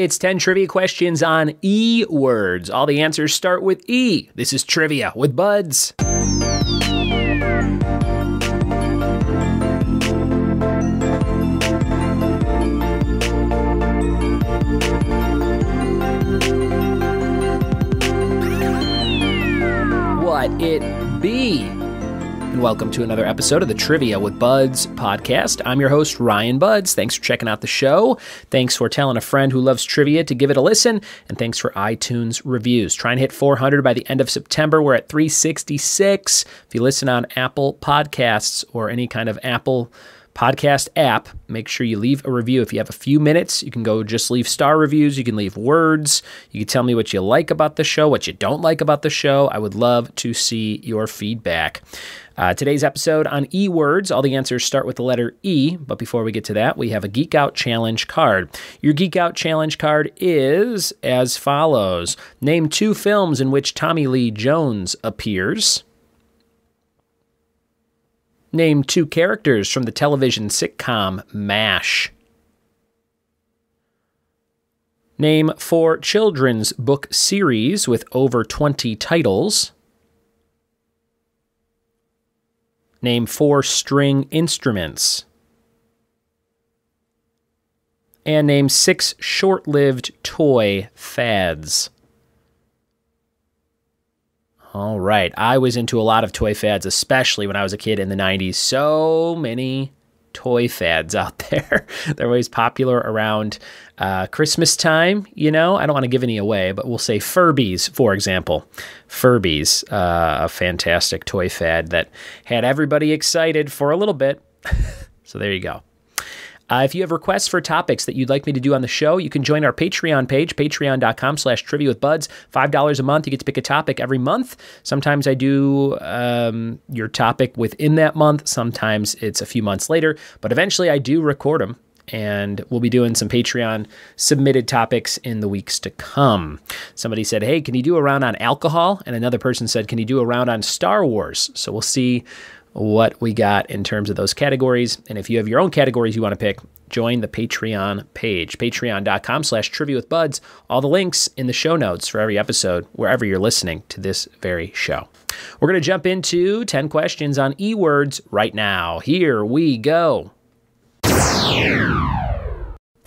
It's 10 trivia questions on E words. All the answers start with E. This is Trivia with Budds. What it be? And welcome to another episode of the Trivia with Budds podcast. I'm your host, Ryan Budds. Thanks for checking out the show. Thanks for telling a friend who loves trivia to give it a listen. And thanks for iTunes reviews. Try and hit 400 by the end of September. We're at 366. If you listen on Apple Podcasts or any kind of Apple podcast app, make sure you leave a review. If you have a few minutes, you can go just leave star reviews. You can leave words. You can tell me what you like about the show, what you don't like about the show. I would love to see your feedback. Uh, today's episode on E words, all the answers start with the letter E. But before we get to that, we have a Geek Out Challenge card. Your Geek Out Challenge card is as follows Name two films in which Tommy Lee Jones appears. Name two characters from the television sitcom MASH. Name four children's book series with over 20 titles. Name four string instruments. And name six short lived toy fads. All right. I was into a lot of toy fads, especially when I was a kid in the 90s. So many toy fads out there. They're always popular around uh, Christmas time. You know, I don't want to give any away, but we'll say Furbies, for example. Furbies, uh, a fantastic toy fad that had everybody excited for a little bit. so there you go. Uh, if you have requests for topics that you'd like me to do on the show, you can join our Patreon page, patreon.com slash trivia with budds. $5 a month. You get to pick a topic every month. Sometimes I do um, your topic within that month. Sometimes it's a few months later, but eventually I do record them and we'll be doing some Patreon submitted topics in the weeks to come. Somebody said, Hey, can you do a round on alcohol? And another person said, Can you do a round on Star Wars? So we'll see what we got in terms of those categories. And if you have your own categories you want to pick, join the Patreon page, patreon.com slash trivia with budds. All the links in the show notes for every episode, wherever you're listening to this very show. We're going to jump into 10 questions on E words right now. Here we go.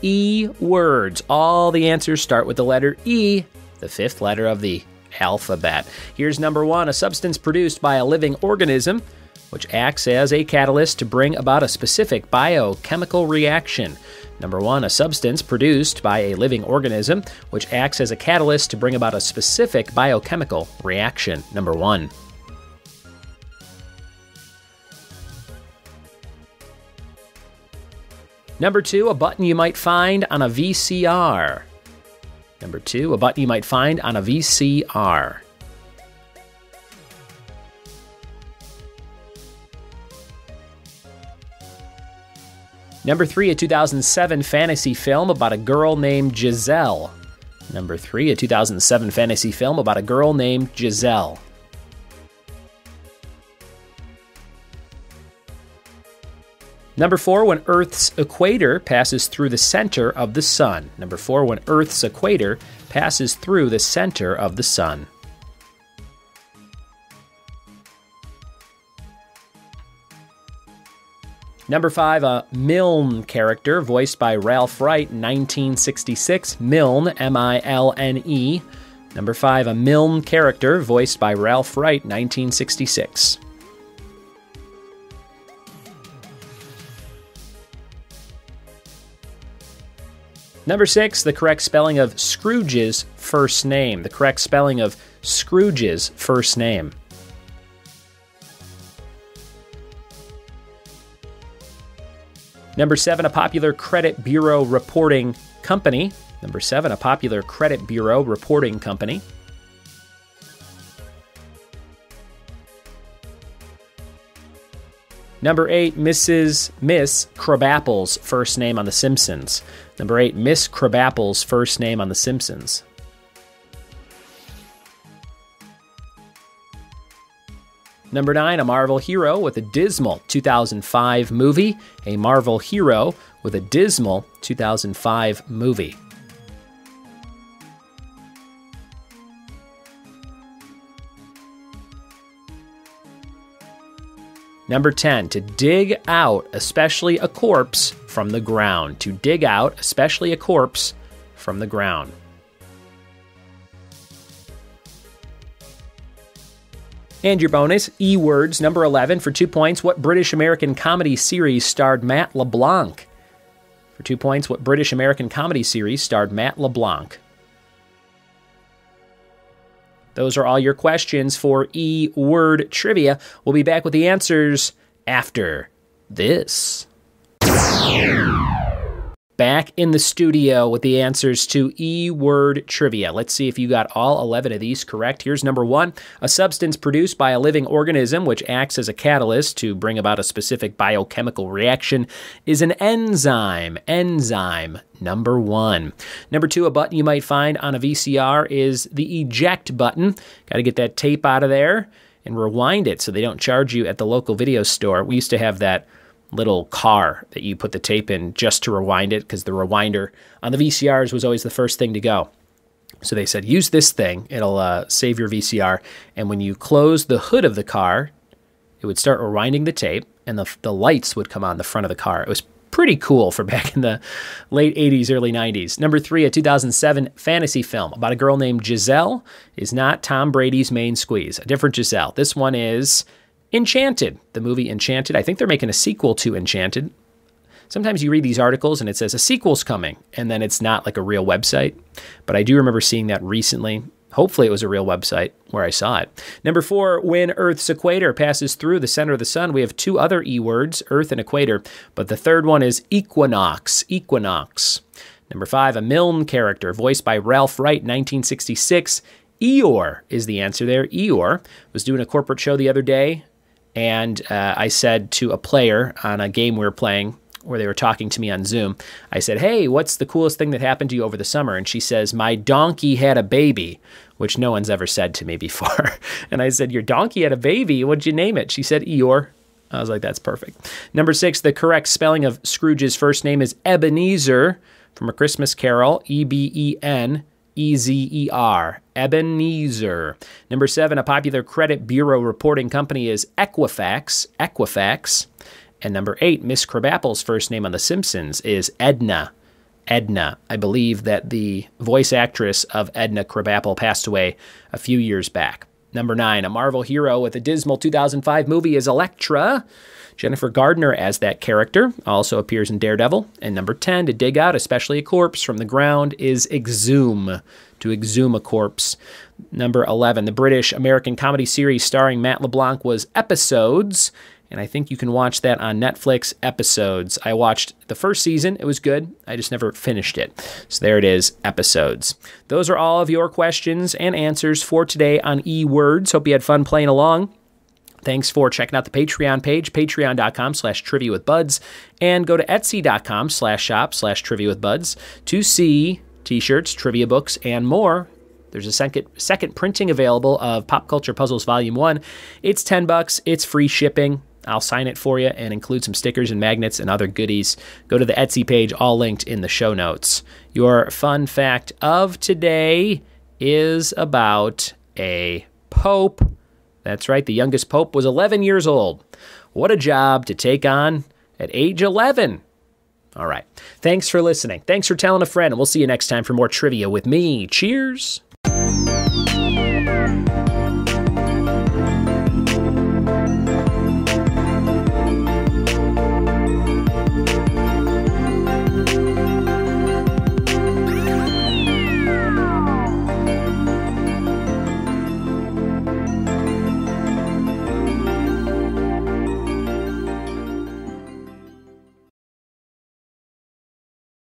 E words. All the answers start with the letter E, the fifth letter of the alphabet. Here's number one a substance produced by a living organism which acts as a catalyst to bring about a specific biochemical reaction. Number one, a substance produced by a living organism, which acts as a catalyst to bring about a specific biochemical reaction. Number one. Number two, a button you might find on a VCR. Number two, a button you might find on a VCR. Number three, a 2007 fantasy film about a girl named Giselle. Number three, a 2007 fantasy film about a girl named Giselle. Number four, when Earth's equator passes through the center of the sun. Number four, when Earth's equator passes through the center of the sun. Number five, a Milne character voiced by Ralph Wright, 1966. Milne, M I L N E. Number five, a Milne character voiced by Ralph Wright, 1966. Number six, the correct spelling of Scrooge's first name. The correct spelling of Scrooge's first name. Number seven, a popular credit bureau reporting company. Number seven, a popular credit bureau reporting company. Number eight, Mrs. Miss Krabappel's first name on The Simpsons. Number eight, Miss Krabappel's first name on The Simpsons. Number nine, a Marvel hero with a dismal 2005 movie. A Marvel hero with a dismal 2005 movie. Number 10, to dig out, especially a corpse, from the ground. To dig out, especially a corpse, from the ground. And your bonus, E words, number 11, for two points. What British American comedy series starred Matt LeBlanc? For two points, what British American comedy series starred Matt LeBlanc? Those are all your questions for E word trivia. We'll be back with the answers after this back in the studio with the answers to E word trivia. Let's see if you got all 11 of these correct. Here's number one a substance produced by a living organism which acts as a catalyst to bring about a specific biochemical reaction is an enzyme. Enzyme. Number one. Number two, a button you might find on a VCR is the eject button. Got to get that tape out of there and rewind it so they don't charge you at the local video store. We used to have that little car that you put the tape in just to rewind it because the rewinder on the VCRs was always the first thing to go. So they said, use this thing, it'll uh, save your VCR. And when you close the hood of the car, it would start rewinding the tape and the, the lights would come on the front of the car. It was pretty cool for back in the late 80s, early 90s. Number three, a 2007 fantasy film about a girl named Giselle is not Tom Brady's main squeeze, a different Giselle. This one is Enchanted, the movie Enchanted. I think they're making a sequel to Enchanted. Sometimes you read these articles and it says a sequel's coming, and then it's not like a real website. But I do remember seeing that recently. Hopefully, it was a real website where I saw it. Number four, when Earth's equator passes through the center of the sun, we have two other E words, Earth and equator, but the third one is equinox. Equinox. Number five, a Milne character, voiced by Ralph Wright, 1966. Eeyore is the answer there. Eeyore was doing a corporate show the other day and uh, I said to a player on a game we were playing where they were talking to me on Zoom, I said, Hey, what's the coolest thing that happened to you over the summer? And she says, My donkey had a baby, which no one's ever said to me before. and I said, Your donkey had a baby? What'd you name it? She said, Eeyore. I was like, That's perfect. Number six, the correct spelling of Scrooge's first name is Ebenezer from A Christmas Carol, E B E N E Z E R, Ebenezer. Number seven, a popular credit bureau reporting company is Equifax. Equifax. And number eight, Miss Krabappel's first name on The Simpsons is Edna. Edna. I believe that the voice actress of Edna Krabappel passed away a few years back. Number nine, a Marvel hero with a dismal 2005 movie is Elektra. Jennifer Gardner as that character also appears in Daredevil. And number 10, to dig out, especially a corpse from the ground, is exhume. To exhume a corpse. Number 11, the British American comedy series starring Matt LeBlanc was Episodes. And I think you can watch that on Netflix episodes. I watched the first season. It was good. I just never finished it. So there it is, episodes. Those are all of your questions and answers for today on eWords. Hope you had fun playing along. Thanks for checking out the Patreon page, patreon.com slash trivia with budds, and go to etsy.com slash shop slash trivia with budds to see t-shirts, trivia books, and more. There's a second second printing available of Pop Culture Puzzles Volume 1. It's 10 bucks, it's free shipping. I'll sign it for you and include some stickers and magnets and other goodies. Go to the Etsy page, all linked in the show notes. Your fun fact of today is about a pope that's right, the youngest pope was 11 years old. What a job to take on at age 11. All right. Thanks for listening. Thanks for telling a friend, and we'll see you next time for more trivia with me. Cheers.